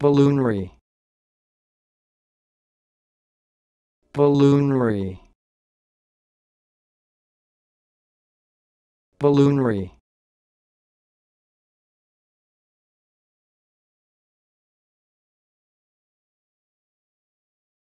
Balloonry. Balloonry. Balloonry.